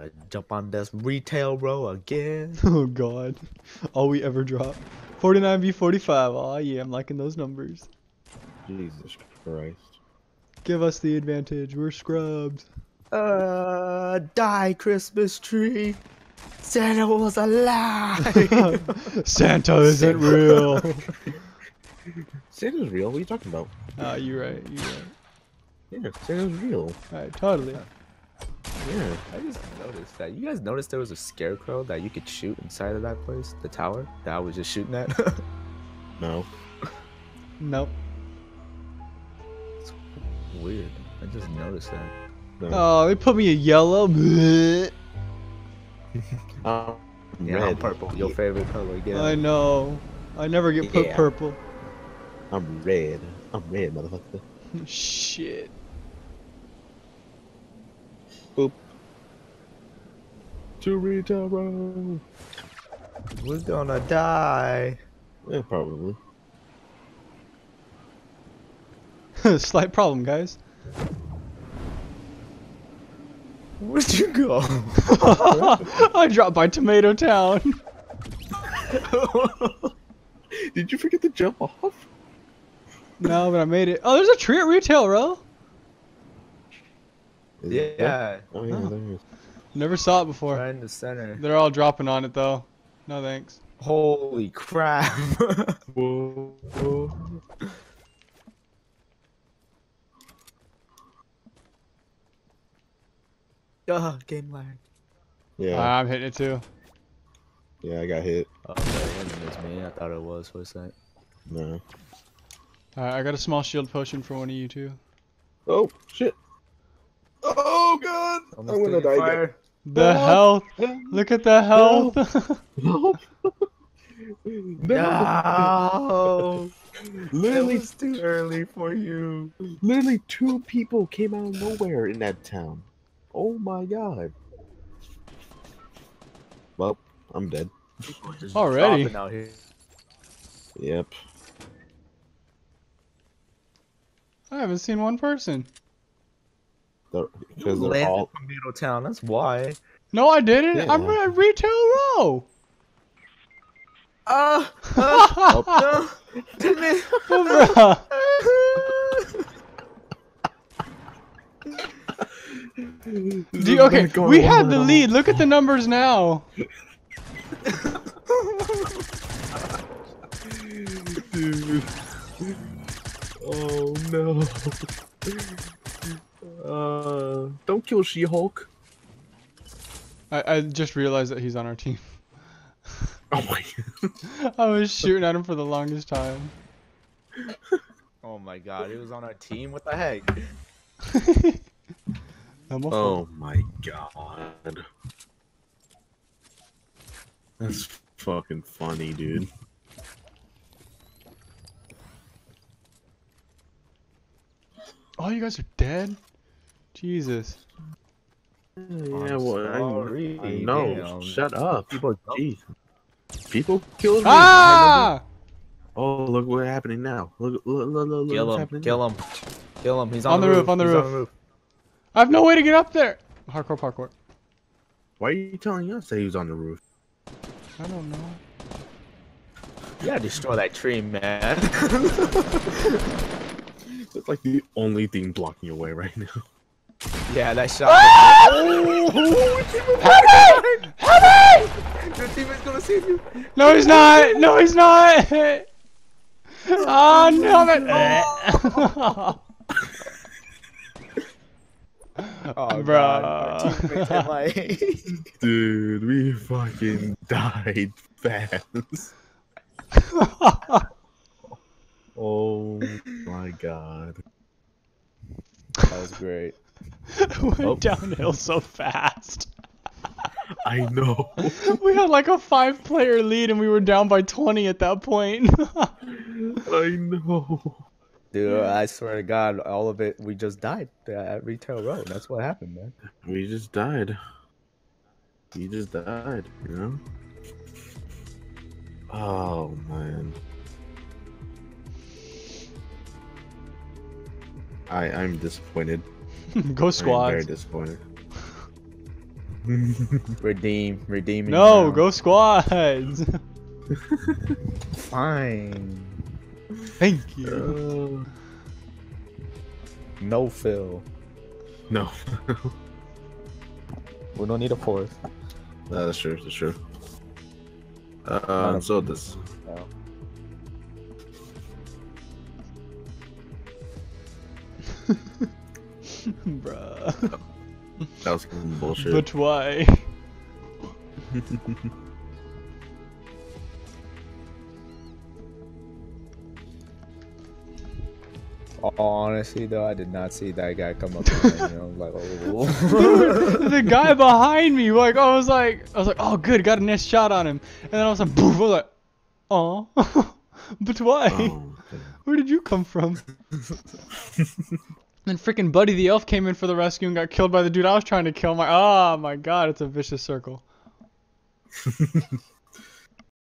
gotta jump on this retail row again. Oh god. All we ever drop. 49 v 45. Oh yeah, I'm liking those numbers. Jesus Christ. Give us the advantage. We're scrubs. Uh, die, Christmas tree. Santa was alive. Santa isn't real. Santa's real? What are you talking about? Ah, you're right. You're right. Yeah, Santa's real. Alright, totally. Yeah. I just noticed that. You guys noticed there was a scarecrow that you could shoot inside of that place, the tower that I was just shooting at. No. Nope. Weird. I just noticed that. No. Oh, they put me a yellow. Bleh. Um, Yeah, I'm red. purple. Your favorite color. Get I know. I never get put Yeah. purple. I'm red. I'm red, motherfucker. Shit. Boop. To retail row. We're gonna die. Yeah, probably. Slight problem, guys. Where'd you go? I dropped by Tomato Town. Did you forget to jump off? no, but I made it. Oh, there's a tree at retail, bro. Is yeah, Oh yeah, Oh. Never saw it before. right in the center. They're all dropping on it though. No thanks. Holy crap. Whoa. whoa. Ugh, game lag. Yeah, I'm hitting it too. yeah, I got hit. Oh, that wasn't me. I thought it was for a sec. No. Alright, I got a small shield potion for one of you two. Oh shit. Oh god. Almost I'm gonna die. fire. The Oh. health. Look at the health. No. no. No. Literally, was too early for you. literally two people came out of nowhere in that town. Oh my god. Well, I'm dead. Already? out here. Yep. I haven't seen one person. Because they're landed all. from Middletown. That's why. No, I didn't. I'm Yeah. at retail row. Ah. oh, no. Timmy. bruh. Do you- okay, we had the lead. Look at the numbers now. Dude. Oh no. Uh, don't kill She-Hulk. I, I just realized that he's on our team. Oh my. I was shooting at him for the longest time. Oh my god, he was on our team. What the heck? I'm a Oh my god. That's fucking funny, dude. Oh, you guys are dead? Jesus. Yeah, well, I, sorry, I know. damn. Shut up. People Jeez. People killed me. Ah! Oh, look what's happening now. Look, look, look, look, look Kill what's him. happening Kill now. him. Kill him. He's on, On the roof, on the He's roof. I have no way to get up there. Hardcore parkour. Why are you telling us that he was on the roof? I don't know. You gotta destroy that tree, man. It's like the only thing blocking your way right now. Yeah, that shot. Ah! Help me! Your team is gonna save you. No, he's not. No, he's not. Oh, no, man. Eh. Oh, Bruh. God. Our teammates had my- Dude, we fucking died fast. Oh my god. that was great. Went Oh. downhill so fast. I know. We had like a five player lead and we were down by 20 at that point. I know. Dude, I swear to God, all of it, we just died at Retail Row. That's what happened, man. We just died. We just died, you know? Oh man. I I'm disappointed. Go I am very disappointed. Redeem, redeeming. No, now. go squads. Fine. Thank you. Uh, No fill. no. We don't need a fourth. No, that's true. That's true. Uh, Not um, a- so this. No. Bruh. That was some bullshit. But why? Honestly, though, I did not see that guy come up. behind me. I was like, oh. the guy behind me, like I was like, I was like, oh good, got a nice shot on him, and then I was like, boof, I was like, oh, but why? Oh. Where did you come from? Then freaking Buddy the Elf came in for the rescue and got killed by the dude I was trying to kill. I'm oh my god, it's a vicious circle.